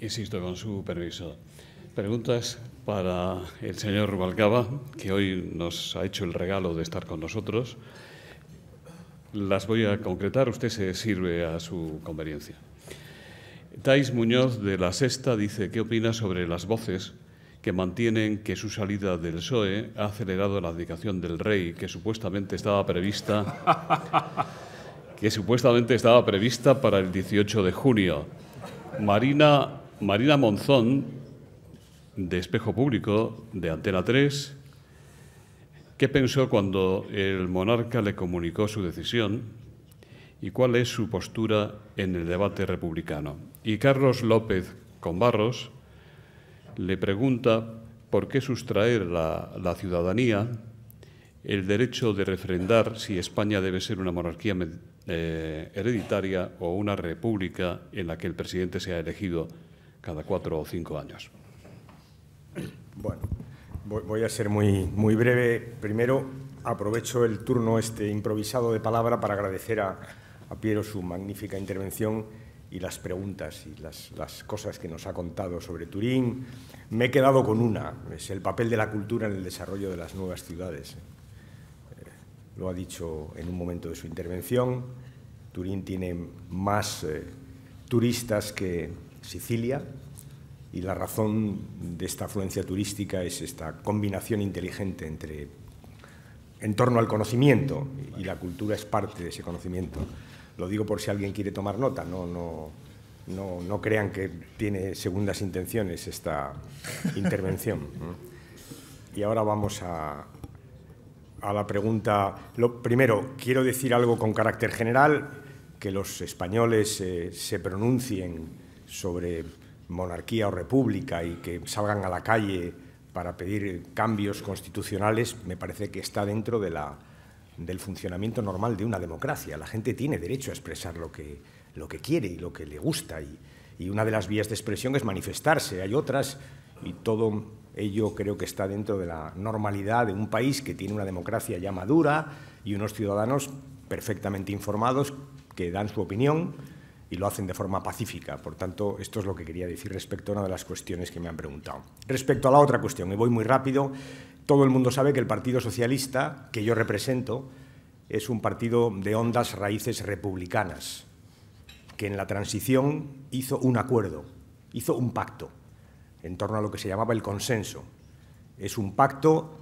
Insisto, con su permiso. Preguntas para el señor Rubalcaba, que hoy nos ha hecho el regalo de estar con nosotros. Las voy a concretar, usted se sirve a su conveniencia. Tais Muñoz de La Sexta dice, ¿qué opina sobre las voces que mantienen que su salida del PSOE ha acelerado la abdicación del rey, que supuestamente estaba prevista, que supuestamente estaba prevista para el 18 de junio? Marina, Marina Monzón, de Espejo Público, de Antena 3, ¿qué pensó cuando el monarca le comunicó su decisión y cuál es su postura en el debate republicano? Y Carlos López Conbarros le pregunta por qué sustraer a la ciudadanía el derecho de refrendar si España debe ser una monarquía eh, hereditaria o una república en la que el presidente sea elegido cada cuatro o cinco años. Bueno, voy a ser muy, muy breve. Primero, aprovecho el turno este improvisado de palabra para agradecer a, Piero su magnífica intervención y las preguntas y las, las, cosas que nos ha contado sobre Turín. Me he quedado con una, es el papel de la cultura en el desarrollo de las nuevas ciudades. Eh, lo ha dicho en un momento de su intervención. Turín tiene más eh, turistas que Sicilia y la razón de esta afluencia turística es esta combinación inteligente entre en torno al conocimiento y la cultura es parte de ese conocimiento. Lo digo por si alguien quiere tomar nota, no, no, no, no crean que tiene segundas intenciones esta intervención. Y ahora vamos a, a la pregunta. Lo, primero, quiero decir algo con carácter general, que los españoles eh, se pronuncien sobre monarquía o república y que salgan a la calle para pedir cambios constitucionales, me parece que está dentro de la del funcionamiento normal de una democracia. La gente tiene derecho a expresar lo que, lo que quiere y lo que le gusta. Y, y una de las vías de expresión es manifestarse. Hay otras y todo ello creo que está dentro de la normalidad de un país que tiene una democracia ya madura y unos ciudadanos perfectamente informados que dan su opinión y lo hacen de forma pacífica. Por tanto, esto es lo que quería decir respecto a una de las cuestiones que me han preguntado. Respecto a la otra cuestión, y voy muy rápido, todo el mundo sabe que el Partido Socialista, que yo represento, es un partido de hondas raíces republicanas, que en la transición hizo un acuerdo, hizo un pacto en torno a lo que se llamaba el consenso. Es un pacto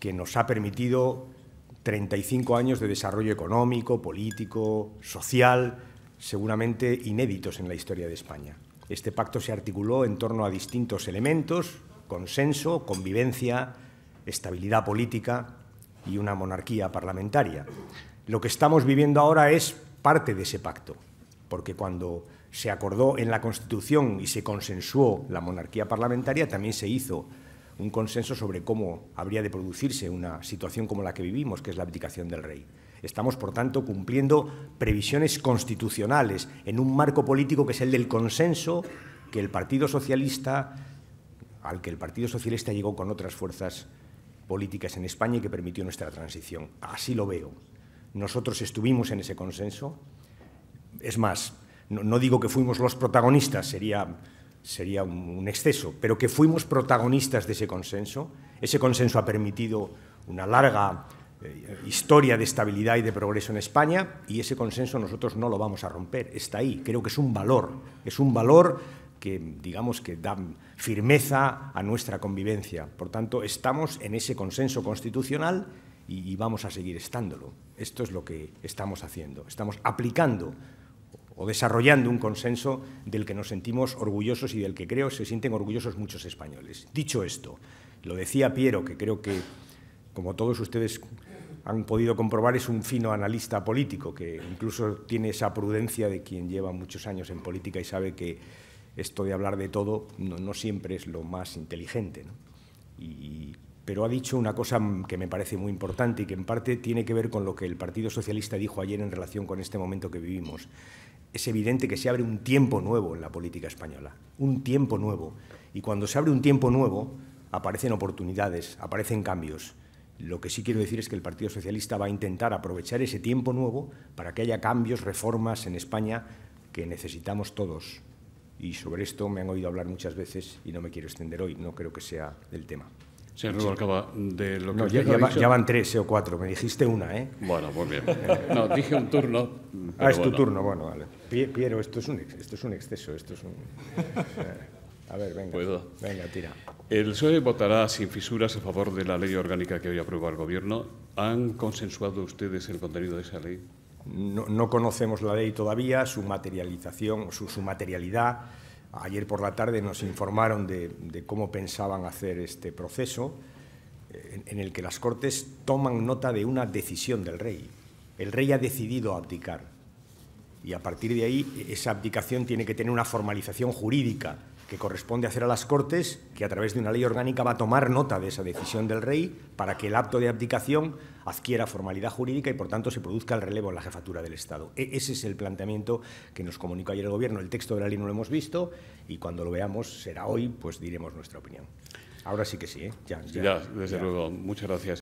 que nos ha permitido 35 años de desarrollo económico, político, social, seguramente inéditos en la historia de España. Este pacto se articuló en torno a distintos elementos, consenso, convivencia, estabilidad política y una monarquía parlamentaria. Lo que estamos viviendo ahora es parte de ese pacto, porque cuando se acordó en la Constitución y se consensuó la monarquía parlamentaria, también se hizo un consenso sobre cómo habría de producirse una situación como la que vivimos, que es la abdicación del rey. Estamos, por tanto, cumpliendo previsiones constitucionales en un marco político que es el del consenso que el Partido Socialista, al que el Partido Socialista llegó con otras fuerzas políticas en España y que permitió nuestra transición. Así lo veo. Nosotros estuvimos en ese consenso. Es más, no, digo que fuimos los protagonistas, sería, sería un, exceso, pero que fuimos protagonistas de ese consenso. Ese consenso ha permitido una larga eh, historia de estabilidad y de progreso en España y ese consenso nosotros no lo vamos a romper. Está ahí. Creo que es un valor. Es un valor que digamos que dan firmeza a nuestra convivencia. Por tanto, estamos en ese consenso constitucional y, y, vamos a seguir estándolo. Esto es lo que estamos haciendo. Estamos aplicando o desarrollando un consenso del que nos sentimos orgullosos y del que creo se sienten orgullosos muchos españoles. Dicho esto, lo decía Piero, que creo que, como todos ustedes han podido comprobar, es un fino analista político, que incluso tiene esa prudencia de quien lleva muchos años en política y sabe que esto de hablar de todo no, siempre es lo más inteligente. pero ha dicho una cosa que me parece muy importante y que en parte tiene que ver con lo que el Partido Socialista dijo ayer en relación con este momento que vivimos. Es evidente que se abre un tiempo nuevo en la política española, un tiempo nuevo. Y cuando se abre un tiempo nuevo, aparecen oportunidades, aparecen cambios. Lo que sí quiero decir es que el Partido Socialista va a intentar aprovechar ese tiempo nuevo para que haya cambios, reformas en España que necesitamos todos y sobre esto me han oído hablar muchas veces y no me quiero extender hoy, no creo que sea el tema. Señor Rubalcaba, de lo que No, usted ya, ha ya va- dicho- ya van tres o cuatro, me dijiste una, ¿eh? Bueno, muy bien. No, dije un turno. Ah, es tu turno, bueno, vale. Pie- Piero, esto es un, esto es un exceso, esto es un... A ver, venga. ¿Puedo? Venga, tira. El PSOE votará sin fisuras a favor de la ley orgánica que hoy aprueba el Gobierno. ¿Han consensuado ustedes el contenido de esa ley? No, no conocemos la ley todavía, su materialización, su, su materialidad. Ayer por la tarde nos informaron de, de cómo pensaban hacer este proceso, eh, en, en el que las Cortes toman nota de una decisión del rey. El rey ha decidido abdicar y a partir de ahí esa abdicación tiene que tener una formalización jurídica que corresponde hacer a las Cortes, que a través de una ley orgánica va a tomar nota de esa decisión del rey para que el acto de abdicación adquiera formalidad jurídica y por tanto se produzca el relevo en la jefatura del Estado. E- ese es el planteamiento que nos comunicó ayer el Gobierno. El texto de la ley no lo hemos visto y cuando lo veamos será hoy, pues diremos nuestra opinión. Ahora sí que sí, ¿eh? ya, Ya, desde ya. luego. Muchas gracias.